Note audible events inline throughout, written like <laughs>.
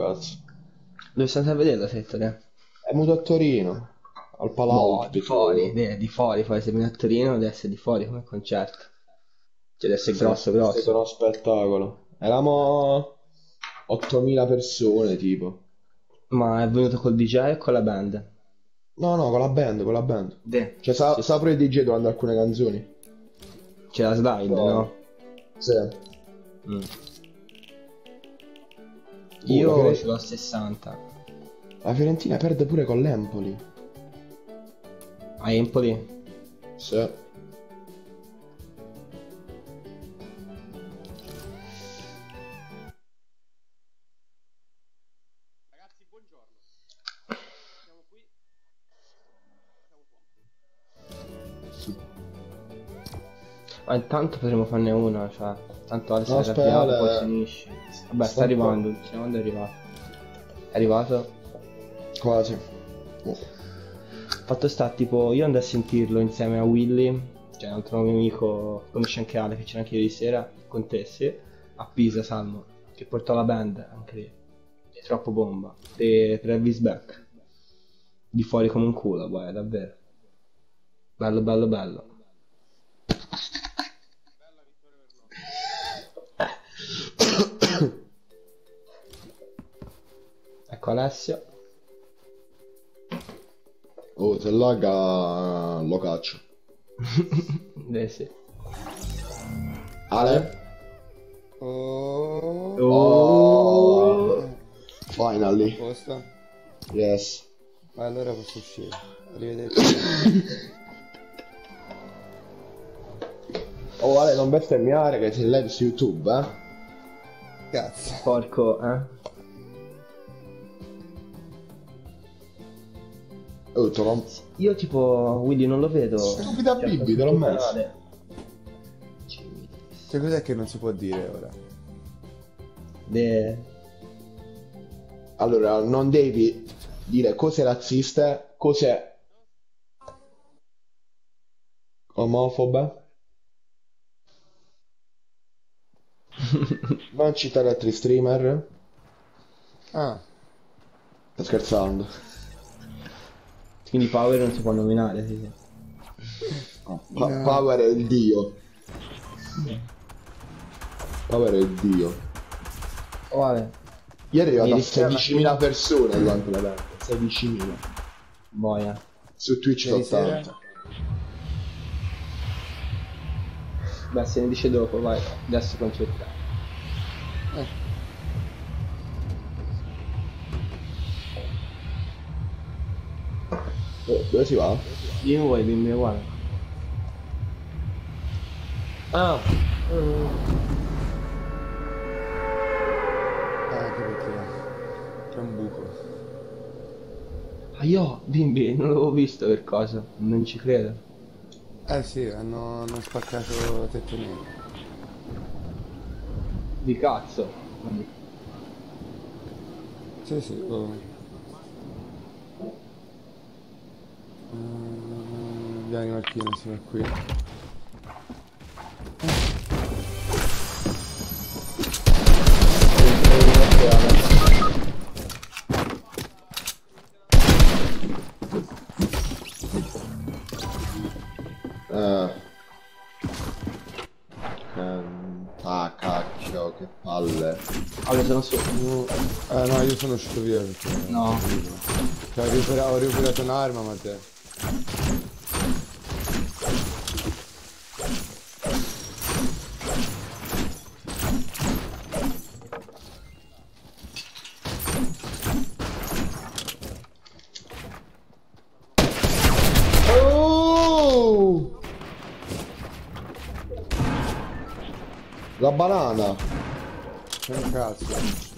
cazzo. Dove andando a vedere la settore? È muto a Torino. Al No, Palau. di fuori, de- di fuori, poi se vieni a Torino deve essere di fuori come concerto. Cioè deve essere grosso, È grosso. stato uno spettacolo. Eravamo 8000 persone, tipo. Ma è venuto col DJ o con la band? No, no, con la band, con la band. De. Cioè, sa, Sì. sa pure il DJ durante alcune canzoni. C'è la slide, No. no? Sì. Mm. Io Fiore- ce l'ho a 60. La Fiorentina perde pure con l'Empoli. A Empoli? Sì. Ma intanto potremmo farne una, cioè. Tanto Ale si No, arrabbiato, Ale. poi finisce. Vabbè, sta arrivando, l'ultima quando è arrivato. È arrivato? Quasi. Fatto sta, tipo, io andai a sentirlo insieme a Willy, cioè un altro mio amico, conosce anche Ale, che c'era anche ieri sera, con te, sì, a Pisa, Salmo, che portò la band, anche lì. È troppo bomba. E Travis Back. Di fuori come un culo, guarda, davvero. Bello, bello, bello. Ecco Alessio. Oh, se lagga lo caccio. <laughs> Eh sì. Ale? Oh, Oh. Finally. posta. Yes. Ma allora posso uscire. Arrivederci. Oh, Ale, non bestemmiare che sei live su YouTube, eh? Cazzo. Porco, eh? Oh, l'ho... Io tipo Willy non lo vedo. Stupida Cioè, Bibi, te l'ho messo. Cioè, cos'è che non si può dire ora? De... Allora, non devi dire cose razziste, cose omofobe. <laughs> Non citare altri streamer. Ah, Sto scherzando. Quindi Power non si può nominare, sì, sì. <laughs> Pa- No. Power è il dio. Power è il dio. Oh, Ale, Ieri è arrivato a Ieri sera- 16.000 persone durante l'evento. 16.000. boia. Su Twitch Ieri 80. sera? Beh, se ne dice dopo, vai. Adesso concentriamo. Dove si va? Dimmi vuoi, dimmi uguale. Ah, Ah, anche perché c'è un buco. ah io, bimbi, non l'avevo visto per cosa. Non ci credo. Eh sì, hanno, hanno spaccato tetto nero. Di cazzo. Sì, sì. Oh. Mm, Gianni Marchino si va qui. Ah, cacchio, che palle. Ale, sono su. Eh no, io sono uscito via perché... No. Cioè, ho recuperato, ho recuperato un'arma, ma te... Oh! La banana. Un cazzo.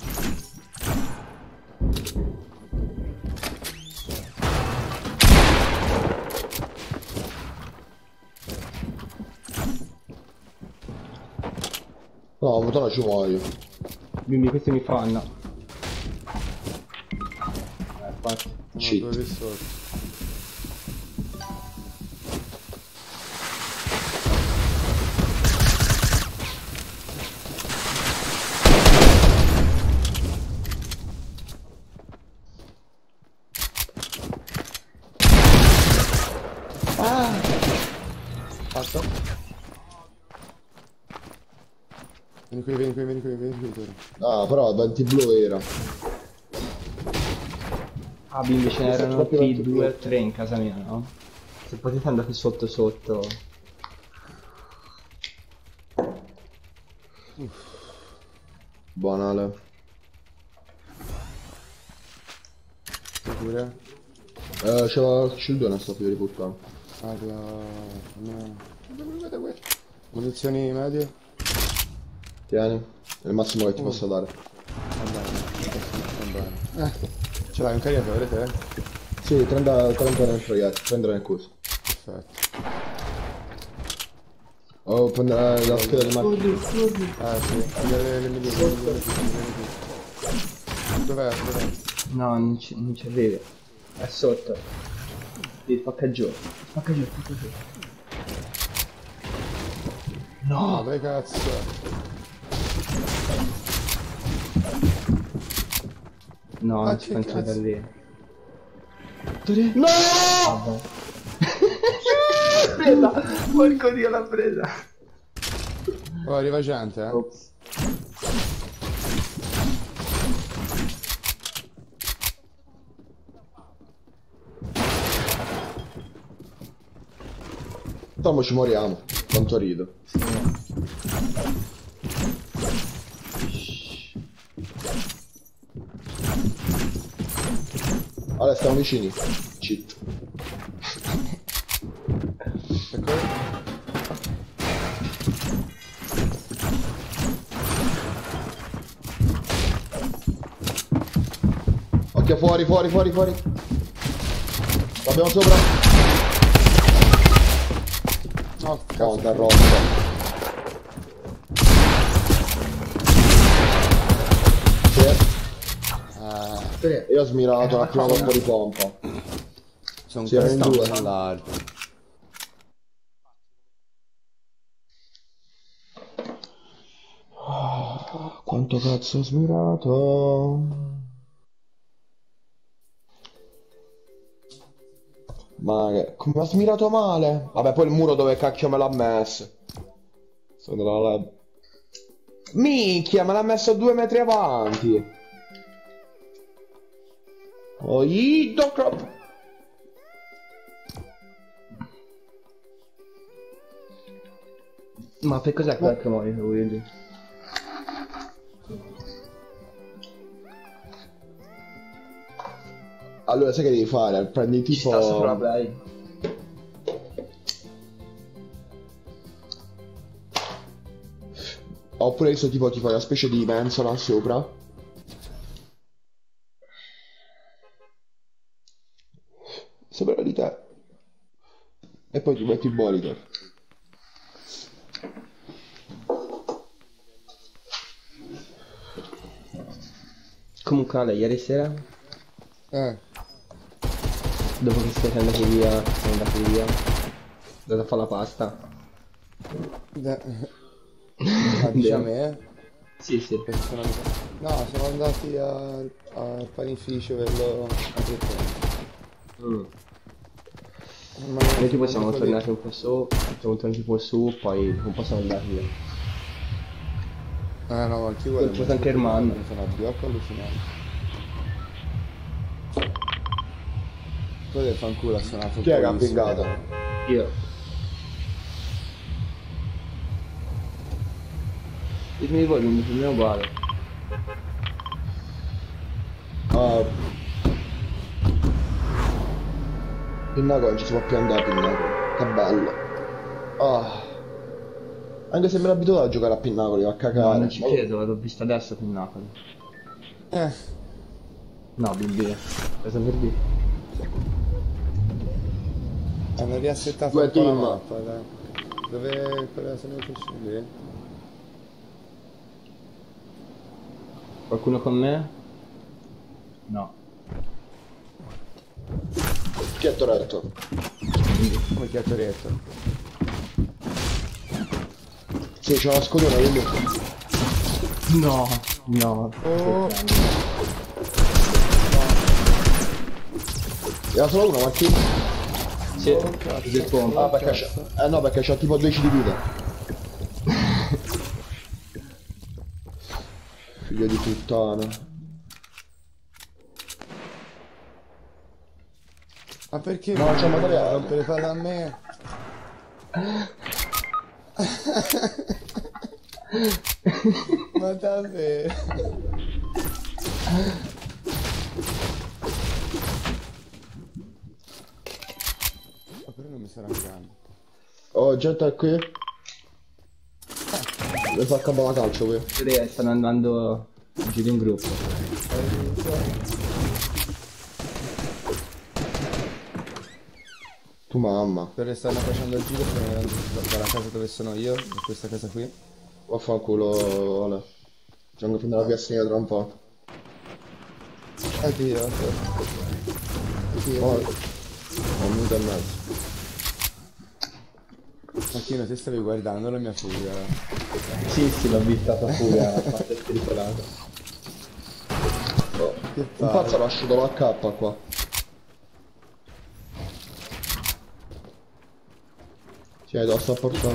No, ma non ci muoio. Bimbi, questi mi fanno. Eh, infatti. Sono però 20 blu era. Ah, bimbi ce n'erano qui due o tre in casa mia, no? Se potete andate sotto sotto. Banale. Tu pure? Eh, c'era il cildone sto figlio di puttana. Ah, ti no. Munizioni medie? Tieni. È il massimo che ti posso dare. Va bene, va bene. Eh, ce l'hai un caricatore te? Sì, 30, 40 nel proietto, prendere nel coso. Perfetto. Oh, prendere la scheda di marca. Ah sì, prendere le le milioni. Dov'è? Dov'è? No, non ci, non ci arrivi. È sotto. Devi spacca giù. Spacca giù, spacca giù. No, dove cazzo? No, non ci penso da lì. No! Vabbè. <laughs> presa! Porco dio l'ha presa! Oh, arriva gente, eh? Ops. Tomo ci moriamo. Quanto rido. Allora, stiamo vicini. Cheat. Ecco. Occhio fuori, fuori, fuori, fuori. L'abbiamo sopra. No, No, cazzo. da rossa. Sì. Ah, Io ho smirato la prima colpo di pompa. sono Siamo in due. all'alto. Quanto cazzo ho smirato? Ma che... Come ha smirato male? Vabbè, poi il muro dove cacchio me l'ha messo? Sono della lab. Minchia, me l'ha messo due metri avanti. Oh, Ido crop. Ma per cos'è quella che muori, Willy? Allora, sai che devi fare? Prendi Ci sta sopra la tipo... play. Oppure adesso tipo ti fai una specie di mensola. Sopra di te. E poi ti metti il monitor. Comunque Ale, ieri sera, Eh, dopo che siete andati via, siamo andati via, andate a fare la pasta. da... Ma dici a me? eh? Sì, sì. Perché sono andati- No, siamo andati a- al panificio a Treppiano. Mm. Ma Noi tipo siamo quello lì. tornati un po' su, siamo tornati un po' su, poi un po' siamo andati via. Eh no, anche io trovato anche il man. Sono abbiocco allucinante. Quello del fanculo ha suonato Chi è che ha pingato? Io. Ditemi voi, mi sembra uguale. Ah. Pinnaco non ci si può più andare Pinnaco. Che bello. Ah. Anche se me l'ho abituato a giocare a Pinnacoli, va a No, cagare. non ci credo, l'ho vista adesso con Napoli. Eh, No, bimbi. Cosa per dire? hanno riassettato un po' la mappa, dai. Dove quella se ne fosse lì? Qualcuno con me? No. Chi è Toretto? Come chiattoretto. Sì, c'è una scodona, quindi... No, no. Oh. Era solo uno, Marchi? Sì, Oh, cazzo. del pompa. Ah, perché c'ha... Eh no, perché c'ha tipo 12 di vita. <laughs> Figlio di puttana. Ma perché No, c'è mi materiale. rompere le palle a me? Ma davvero? Ma però non mi sarà grande. Oh, gente è qui. Le fa campo la calcio qui. Stanno andando in giro in gruppo. Tu mamma. Per stanno facendo il giro dalla casa dove sono io, in questa casa qui. Vaffanculo, Ale. Ci vengo a prendere la piastrina tra un po'. Addio. Addio. Oh, un minuto e mezzo. Martino, te stavi guardando la mia fuga. Sì, sì, l'ho vista tua fuga, il pericolato. Oh. Un pazzo ha lasciato la K qua. Sì.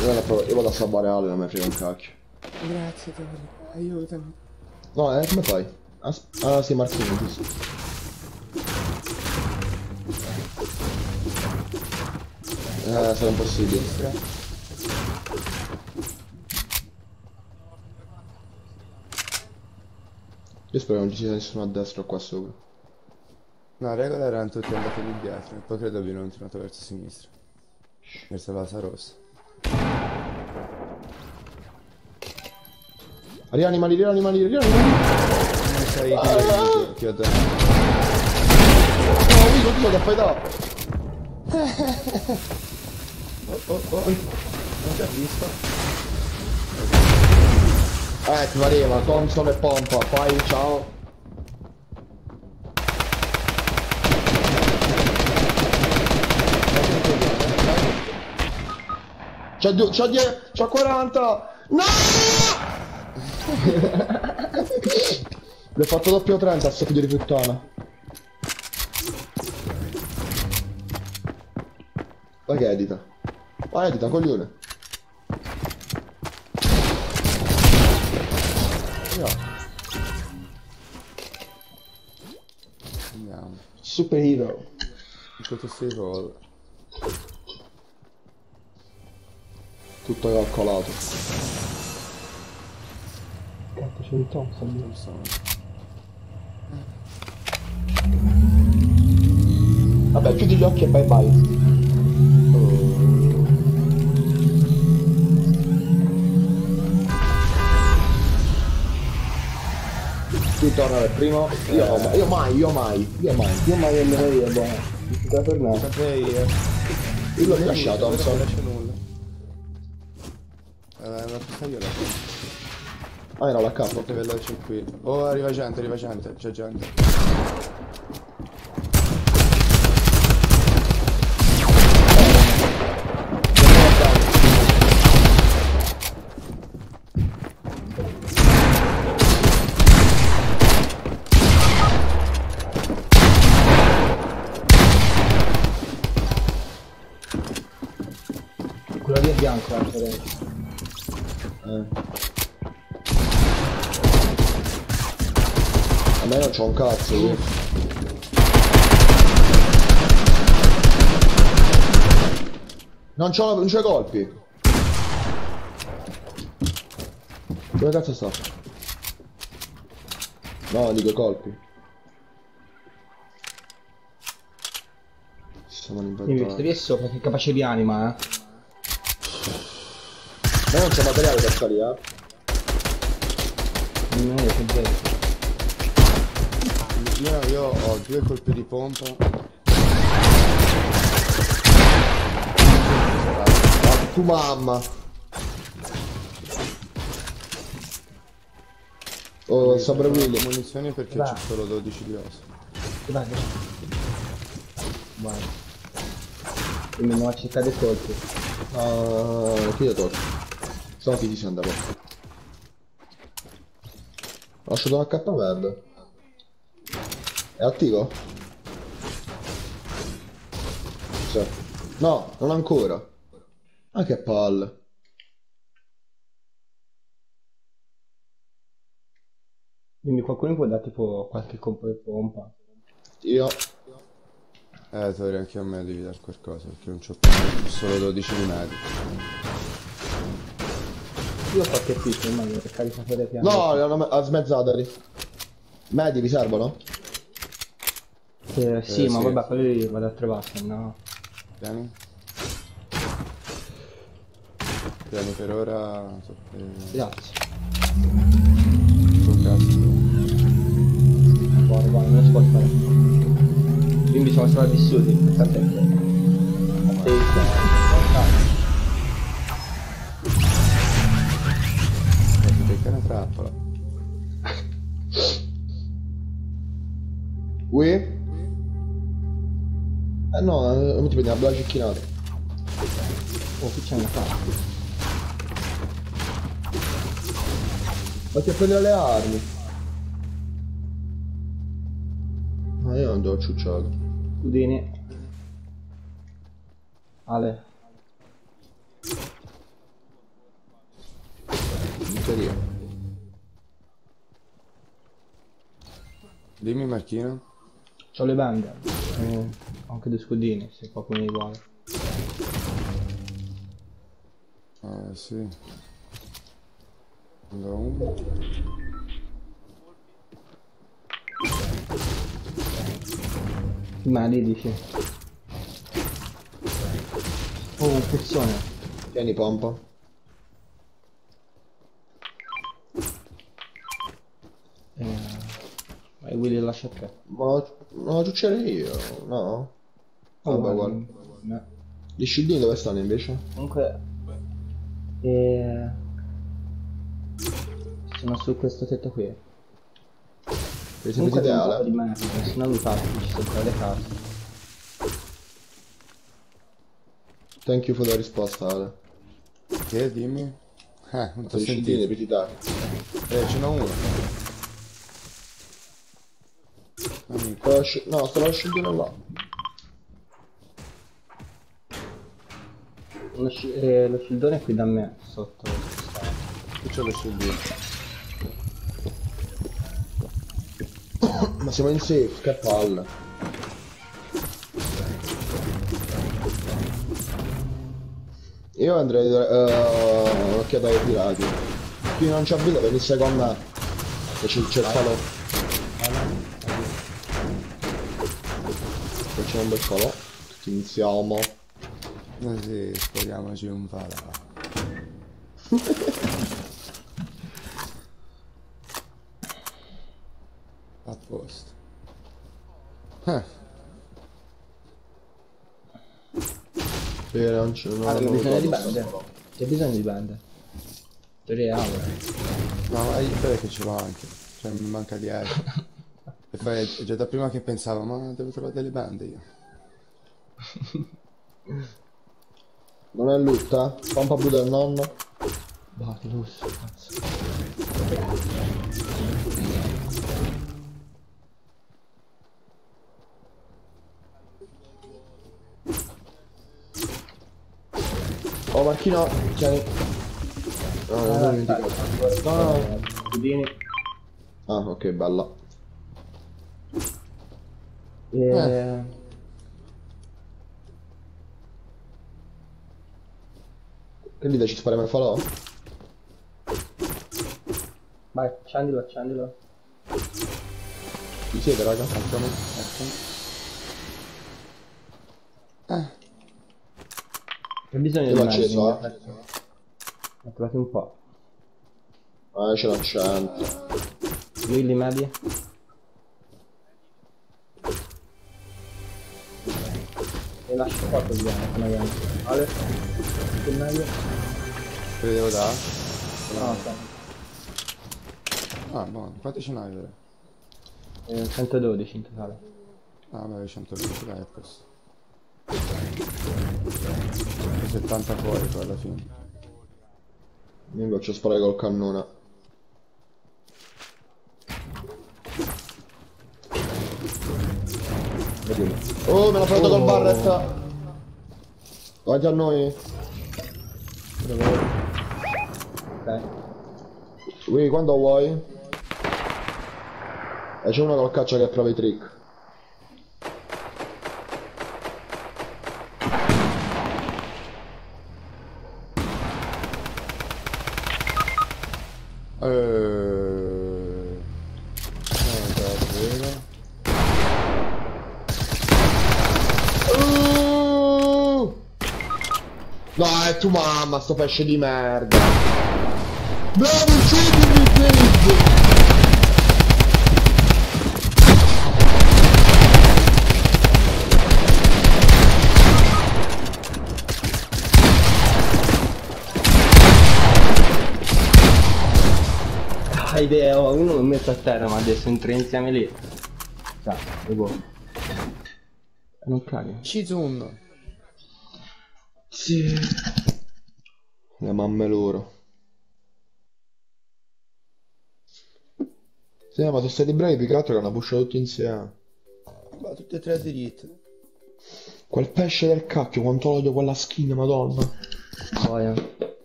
Io, vado a prov- io vado a salvare Ale, non mi frega un cacchio. Grazie, Tori. Aiutami. No, eh, come fai? As- ah, sì, Martino, giusto. Eh, sarà impossibile. Io spero non ci sia nessuno a destra o qua sopra. No, regola erano tutti andati lì dietro, e poi credo abbiano continuato verso sinistra. Verso la casa rossa. Rianimali, rianimali, rianimali! Non sai chi, chi, chi ho dato. No, Vico, tu che fai da? <laughs> Oh, oh, oh. Non capisco. Eh, ti pareva, Thompson e pompa, fai, ciao. C'ho due, c'ho 10, c'ho 40! No! <laughs> Le ho fatto doppio 30 a sto figlio di puttana. Vai che edita. Vai edita, coglione. Andiamo. Superhero. Tutto sui roll. Tutto calcolato. Cazzo, c'è un Thompson. Non so. Vabbè, chiudi gli occhi e bye bye. Tu torna al primo. Io, no, io mai, io mai, io mai. Io mai andrò io, buona. Da tornare. Sempre io. Io l'ho lasciato, non so. c'è nulla. Eh, la pista io la Ah, era la capo. Che veloce qui. Oh, arriva gente, arriva gente, c'è gente. Lei. Eh. A me non c'ho un cazzo io. Non c'ho, non c'ho i colpi. Dove cazzo sta? No, dico colpi. Ci siamo Io mi metto inventati. lì sopra, che capace di anima, eh. Ma non c'è materiale per salire, eh? Non è che dentro. Io, io ho due colpi di pompa. Ah, tu mamma. Oh, sopravvivi. munizioni perché c'è solo 12 di osso. Vai, vai. Vai. Quindi non accettare i colpi. Ah, chi è tocca? Sono chi si andava. Ho lasciato una K verde. È attivo? Sì. No, non ancora. Ah, che palle. Quindi qualcuno può dare tipo qualche colpo di pompa. Io. Eh, Tori, anche a me devi dare qualcosa, perché non c'ho più solo 12 di medico. Io ho qualche pistol, ma io caricatore piano. No, l'hanno ha smezzata lì. Medi vi servono? Eh, sì, Eh, ma sì. vabbè, poi vado a trovare, no. Vieni. Vieni per ora. so- eh, Grazie. sul cazzo. Buono, buono, non si può fare. Quindi siamo sopravvissuti, tant'è che... Eh, trappola. <laughs> Ui? Eh no, eh, non ti prendi la bella cecchinata. Oh, qui c'è una casa. Vatti a prendere le armi. Ma io non ti ho ciucciato. Udini. Ale. Dimmi Marchino. C'ho le bende. Eh, ho anche due scudini, se qualcuno li vuole. Eh sì. Allora uno. Ma lì dici. Oh, un pezzone. Tieni pompa. Vai Willy lascia a te. Ma non la ciucciare io, no? Oh, Vabbè, guarda. No. Gli scildini dove stanno invece? Comunque... Eh... Sono su questo tetto qui. Per Comunque esempio ideale. di merda, se no mi fatti, ci sono tra le case. Thank you for la risposta, Ale. Che dimmi? Eh, non ti ho sentito. per ti dare. Eh, ce n'ho uno. Sci- No, sto la scildino là. Lo, sci- eh, lo scildone è qui da me, sotto. Qui c'ho le scildine. Ma siamo in safe, che palle. Io andrei uh, un'occhiata ai pirati. Qui non c'è vita, venisse con me. C'è c'è il falò. Un bel falò. Iniziamo. Eh sì, speriamoci un fala. A posto. Eh, non c'è non Ah, c'è bisogno di bande. C'è bisogno di bande. Reale. no, ma io pare che ce l'ho anche. Cioè, mi manca 10. E <laughs> è già da prima che pensavo, ma devo trovare delle bande io. Non è lutta? Pompa blu del nonno. Bah, che lusso, cazzo. Oh Marchino, tieni. No, Ah, ancora- No. eh, Scudini. Ah, ok, bella. Eh, Che dite, ci spariamo il falò? Vai, accendilo, accendilo. Chi siete, raga? Eccomi. Eh, C'è bisogno di acceso, eh. ha trovati un po'. Ah, ce l'ho 100. Willy medi? Lascio qua così, eh, magari. Ale? Che meglio? te devo dare? No, ok. Ah, buono. Quanti ce n'hai? Eh, 112 in totale. Ah, beh, 120, dai, a posto. 70 fuori poi alla fine. Io mi faccio sparare col cannone. Vediamo. Oh, me l'ha preso col barret. Davanti a noi. Ok. Qui quando vuoi. E c'è uno col caccia che prova i trick. No, è tu mamma, sto pesce di merda. Bravo, uccidimi! Ah, idea, uno lo metto a terra, ma adesso in tre insieme lì. Cioè, devo. Non caghi. Shizun. Sì. Le mamme loro. Sì, ma sono stati bravi più che altro che hanno pushato tutti insieme. Ma tutte e tre diritte. Quel pesce del cacchio, quanto odio quella skin, madonna. Boia. Bomba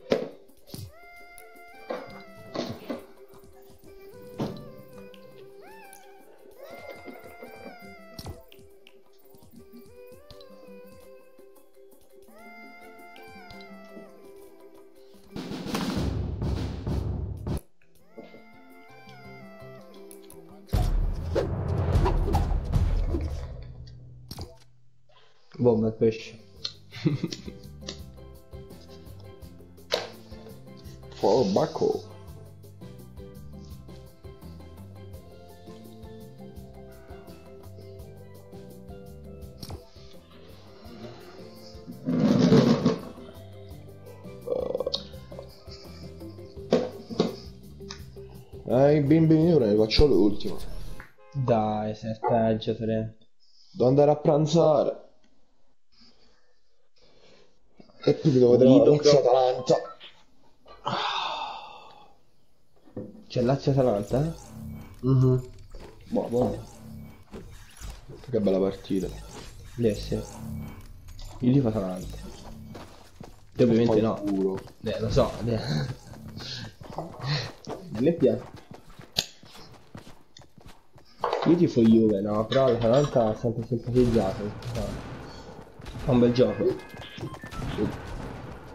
l'ultimo. Dai, serteggiatele. Devo andare a pranzare. E poi devo vedere Nido. la Lazio Atalanta. C'è Lazio Atalanta? eh? Mhm. Boh, buono. Che bella partita. Lì sì. Io dico Atalanta. Te ovviamente no. Culo. Eh, lo so. eh. A Io tifo Juve, no, però l'Atalanta ha sempre simpatizzato. Fa un bel gioco.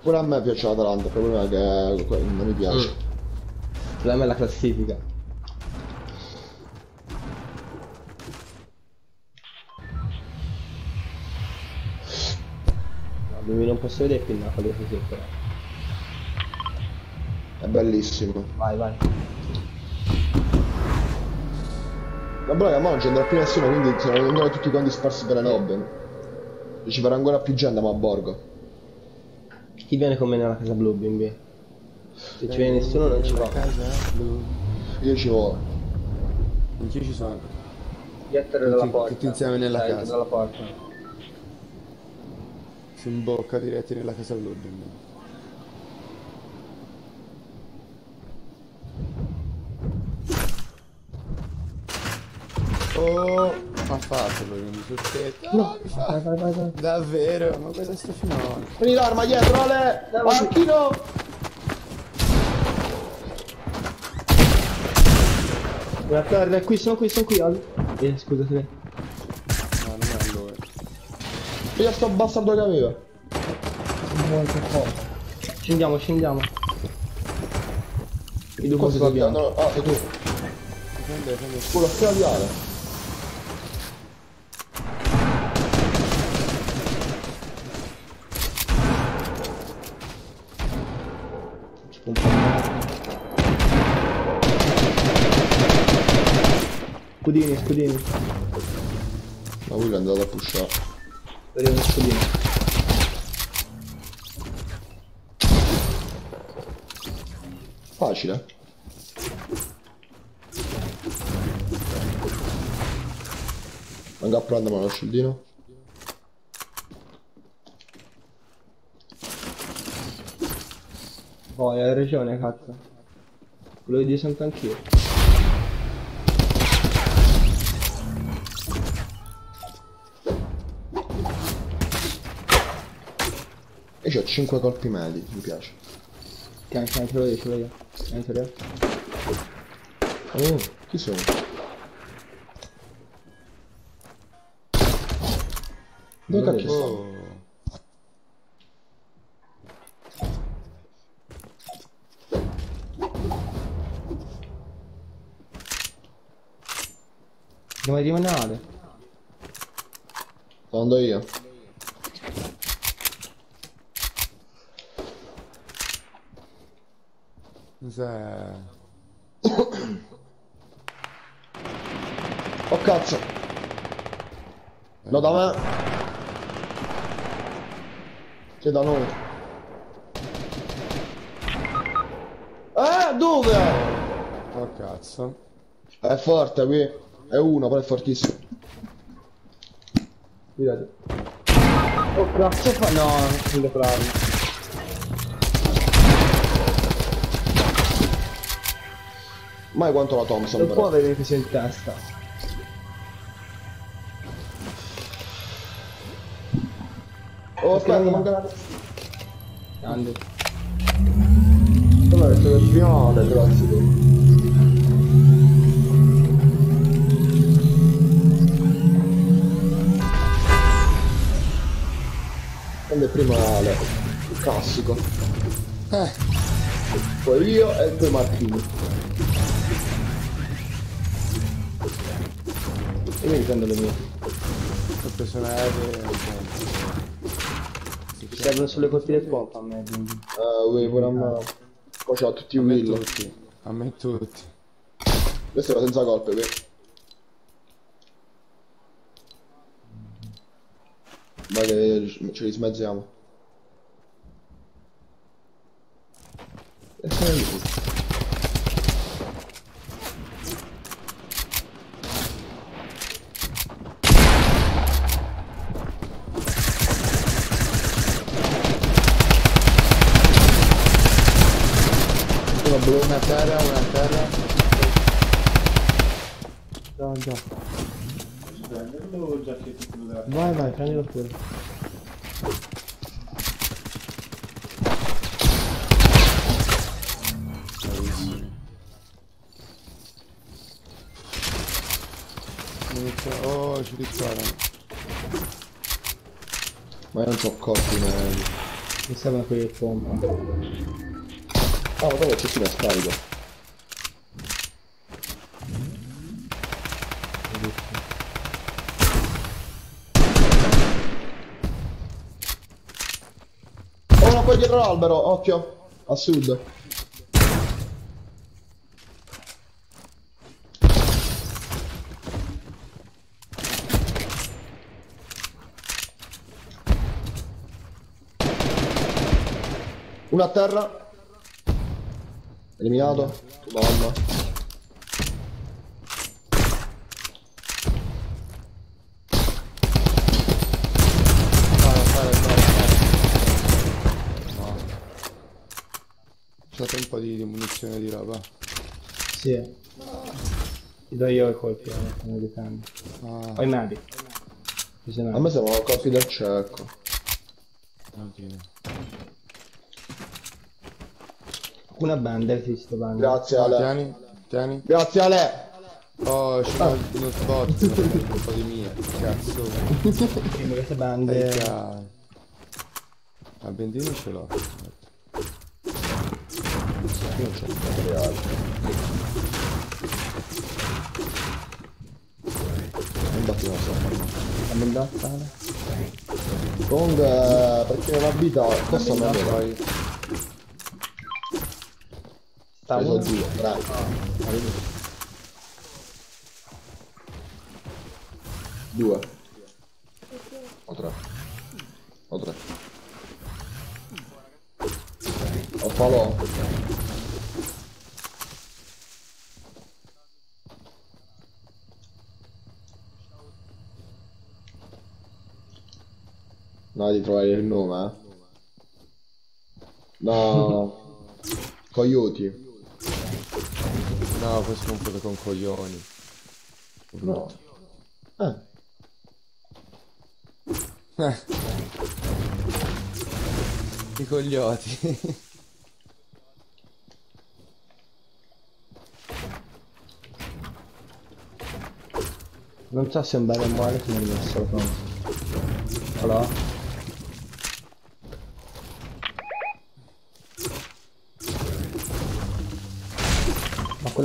Pure a me piace l'Atalanta, il problema è che non mi piace. Il problema è la classifica. No, non posso vedere più il Napoli così però. È bellissimo. Vai, vai. Ma braga, ma non c'è andrà più nessuno, quindi vengono tutti quanti sparsi per Enoben. E ci farà ancora più gente, ma a Borgo. Chi viene con me nella casa blu, bimbi? Se ci viene nessuno non ci va. Casa blu. Io ci vado. Anch'io ci sono. Gettere Tutti- tutti insieme nella Dai, casa. Dalla porta. Si imbocca diretti nella casa blu. quindi. Oh, ha fatto quindi sul tetto. No, Vai, vai, vai, vai. Davvero? Ma cosa sto finendo? Prendi l'arma dietro, Ale! Macchino! Guarda, qui, sono qui, sono qui. Al... Eh, scusate. No, non è lui. Io sto bastardo che aveva. Scendiamo, scendiamo. I due Cosa abbiamo. danno? Ah, sei tu. Prende, prende. Quello stradiale. Scudini, scudini. Ma quello è andato a pushare. Vediamo scudini. Facile. Venga a prendermi lo scildino. Poi hai ragione, cazzo. Quello di sento E c'ho 5 colpi medi, mi piace. Che ce l'ho io, ce l'ho io. Ce l'ho io. Oh, chi sono? Dove cacchio? Oh. Dove rimane Ale? Sto andando io. Cos'è? <coughs> Oh cazzo! No da me! Che da noi! Eh, dove? Oh cazzo. È forte qui. È uno, però è fortissimo. Fidati. Oh cazzo fa... No, non devo farlo. Mai quanto la Thompson Non può però. avere preso in testa. Oh aspetta, manca la... Grande. Dov'è questo campione, grazie. Prende prima Ale, il classico. Eh, Poi io e poi Martino. Io mi prendo le mie. ho preso un aereo niente. Mi servono solo i colpi del pompa a me, quindi. Eh, lui pure a me. Poi c'ha tutti i will. tutti. A me tutti. Questo era senza colpe, qui. Vai che ce li smezziamo. E sono lì. Una blu- Una terra, una terra. No, già. Vai, vai, prendilo pure. Oh, ci riparano. Ma io non c'ho colpi medi. Mi quelli del pompa. Ah, poi c'è chi la scarico. Oh, no, poi dietro l'albero, occhio. A sud. Uno a terra. Eliminato. Madonna. Fare, fare, fare, fare. No. C'ho un po' di, di munizione di roba. Sì. Ti do io i colpi, eh, come dipende. Ah, Ho i medi. Bisogna- A me sembrano colpi del cecco. oddio. Una banda ci sto banda. Grazie Ale. tieni, tieni. Grazie Ale. Oh, c'è uno, uno spot. un po' di mia. Cazzo. Quindi queste bande. A benzina ce l'ho. Io non c'ho materiale. Non batti una somma. La bendata. Comunque, per chi non abita, questo me lo fai. Sta una. due, tre. Due. O tre. O tre. O falò. No, di trovare il nome, eh. No. Coyote. No, questo è un po' con coglioni. No. Eh. Eh, I coglioti. Non so se è un bene o male se non mi messo proprio. Allora.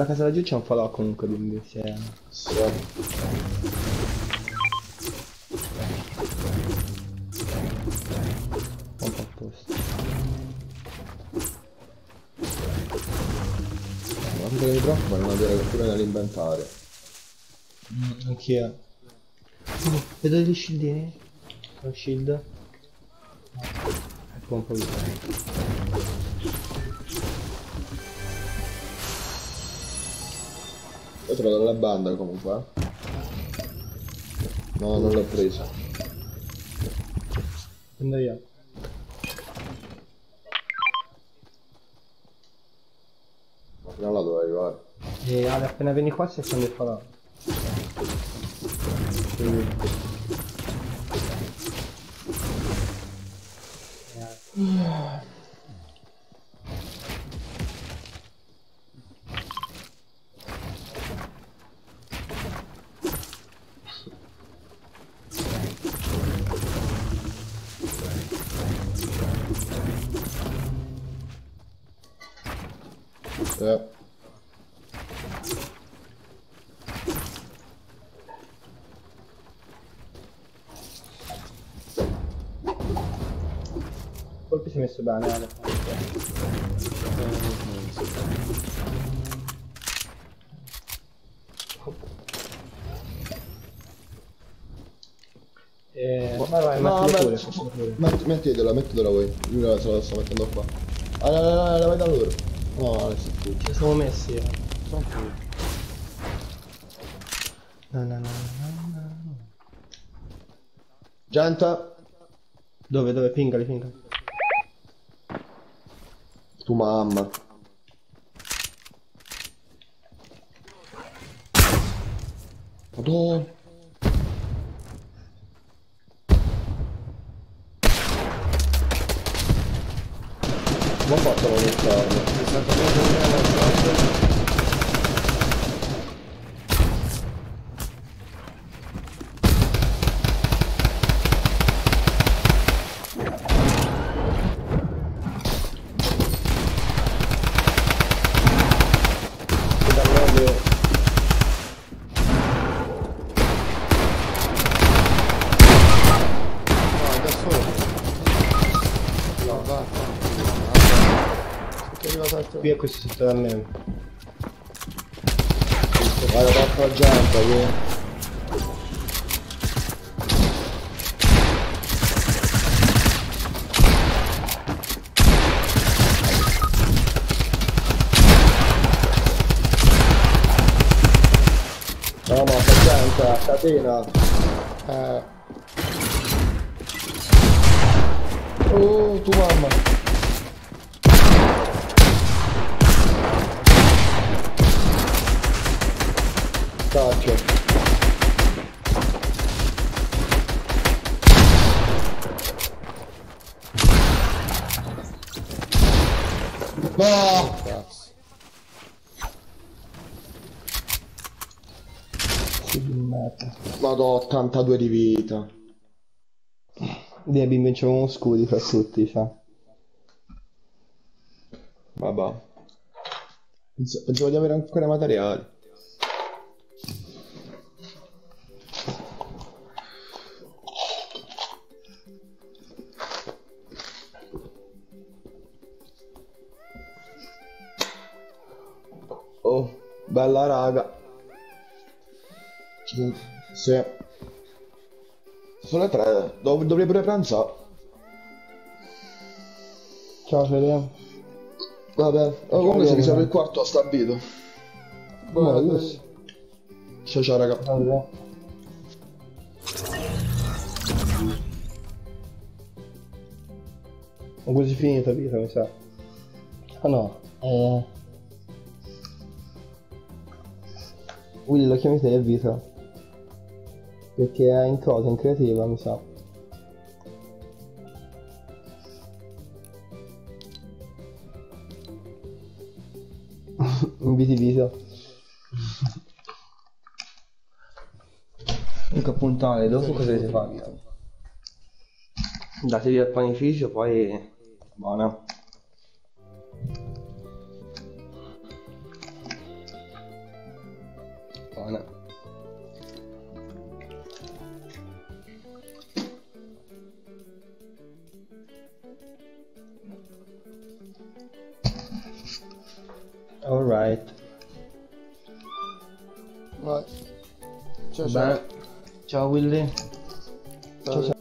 Quella casa laggiù c'è un falò comunque, quindi si è... Sì. un po' a posto. Cosa mi preoccupa non avere pure nell'inventario. Mm, anch'io. Oh, vedo degli shieldini. Lo shield. Ecco un po' di Io trovo della banda comunque. eh. No, non l'ho presa. Prendo io. Ma fino là dove arrivare. E Ale, appena vieni qua si accende il falò. Quindi... Eh, vai vai, No, mettilo vabbè, pure, metti- mettitela, mettitela voi. Io se la sto mettendo qua. Ah, no, no, no, la vai da loro. No, adesso è tu. Ci siamo messi. eh. Sono qui. No, no, no, no, no. Gente, Dove, dove? Pingali, pingali. Tu mamma. Madonna. Come ho fatto a non? Arrivato altro. Qui 42 di vita. Debbie invece uno scudi fra tutti, cioè. Vabbè. Pensavo di avere ancora materiali. Oh, bella raga. Sì. Sono le tre, dov- dovrei pure pranzare. Ciao, ci vediamo. Vabbè, oh, comunque se mi serve il quarto stabilito. Boh. Ciao ciao raga. Allora. Ho quasi finito vita, mi sa. Ah no, eh... Willy lo chiami te vita perché è in cosa, in creativa mi sa. <laughs> un in vitiviso. Dunque appuntare, dopo cosa avete fatto? Datevi al panificio, poi buona. Vai. Ciao, ciao.